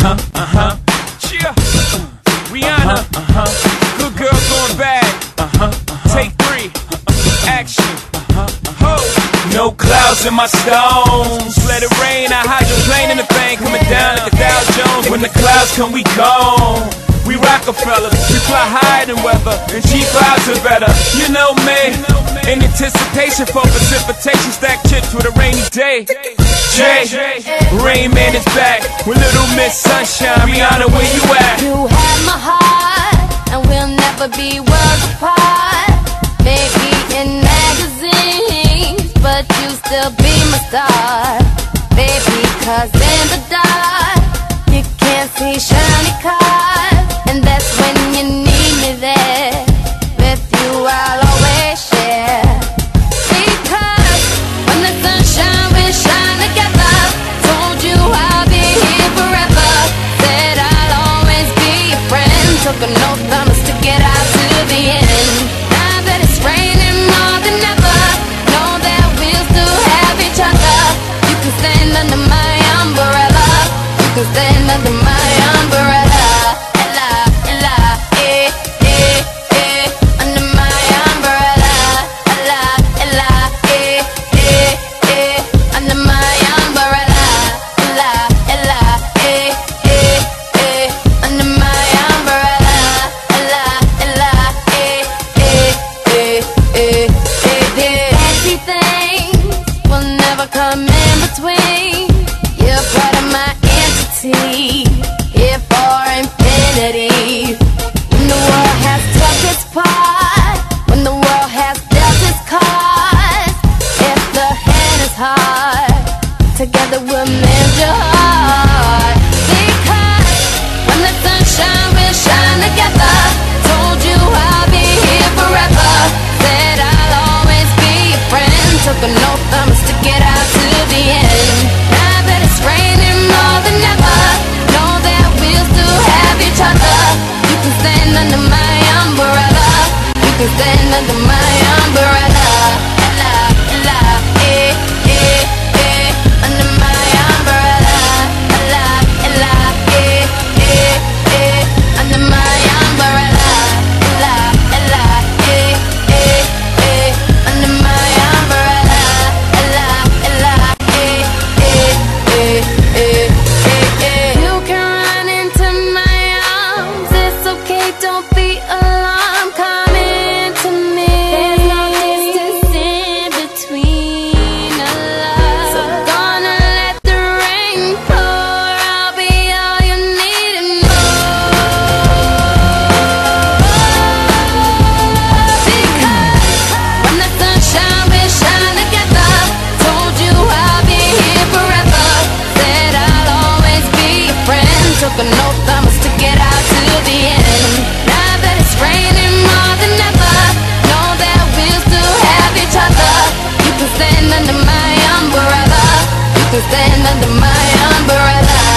huh, uh huh. Cheer. Rihanna. Uh huh. Good girl going bad. Uh huh. Take three. Action. Uh huh. Ho. No clouds in my stones. Let it rain. I hydroplane in the thing coming down like a Dow Jones. When the clouds come, we gone. We Rockefellers, we fly higher than weather, and cheap vibes are better. You know me, in anticipation for precipitation, stack chips with a rainy day. Jay, Rain Man is back with Little Miss Sunshine. Rihanna, where you at? You have my heart, and we'll never be worlds apart. Maybe in magazines, but you still be my star. Baby, cause in the dark, you can't see shiny cars. An oath, promise to get out to the end. Now that it's raining more than ever, know that we'll still have each other. You can stand under my umbrella. You can stand under don't under my umbrella.